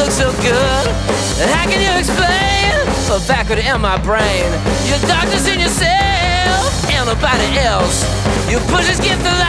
look so good. How can you explain backward in my brain? Your doctors and yourself and nobody else. You push against the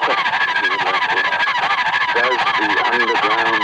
questions. Does the underground